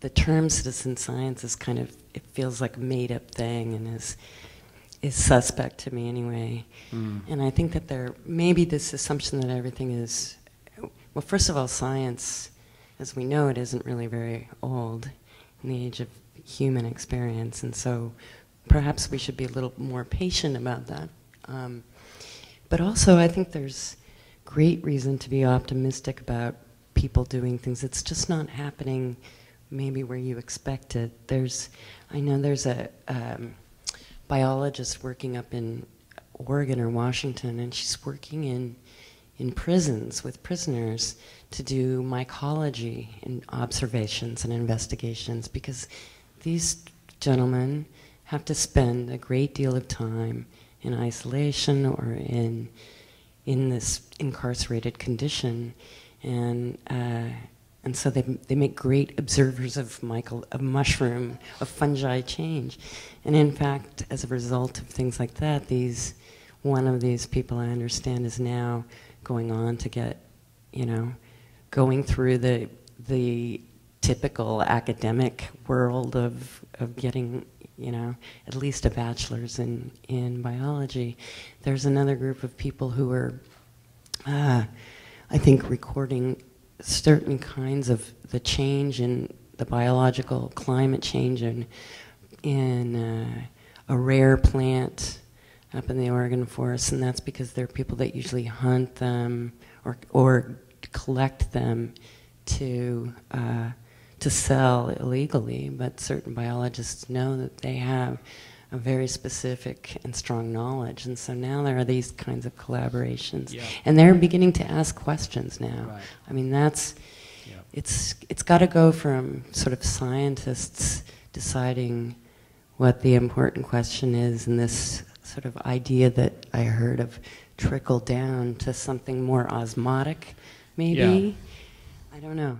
the term citizen science is kind of it feels like a made up thing and is is suspect to me anyway. Mm. And I think that there may be this assumption that everything is well, first of all, science, as we know it, isn't really very old in the age of human experience, and so perhaps we should be a little more patient about that. Um, but also, I think there's great reason to be optimistic about people doing things. It's just not happening maybe where you expect it. There's, I know there's a um, biologist working up in Oregon or Washington, and she's working in in prisons with prisoners to do mycology and observations and investigations because these gentlemen have to spend a great deal of time in isolation or in in this incarcerated condition and uh, and so they, they make great observers of Michael, of mushroom, of fungi change. And in fact, as a result of things like that, these, one of these people I understand is now going on to get, you know, going through the, the typical academic world of, of getting, you know, at least a bachelor's in, in biology. There's another group of people who are, uh, I think, recording certain kinds of the change in the biological climate change in, in uh, a rare plant up in the Oregon forest, and that's because there are people that usually hunt them or, or collect them to, uh, to sell illegally, but certain biologists know that they have a very specific and strong knowledge. And so now there are these kinds of collaborations. Yeah. And they're beginning to ask questions now. Right. I mean, that's, Yeah. it's, it's got to go from sort of scientists deciding what the important question is and this sort of idea that I heard of trickle down to something more osmotic, maybe. I don't know.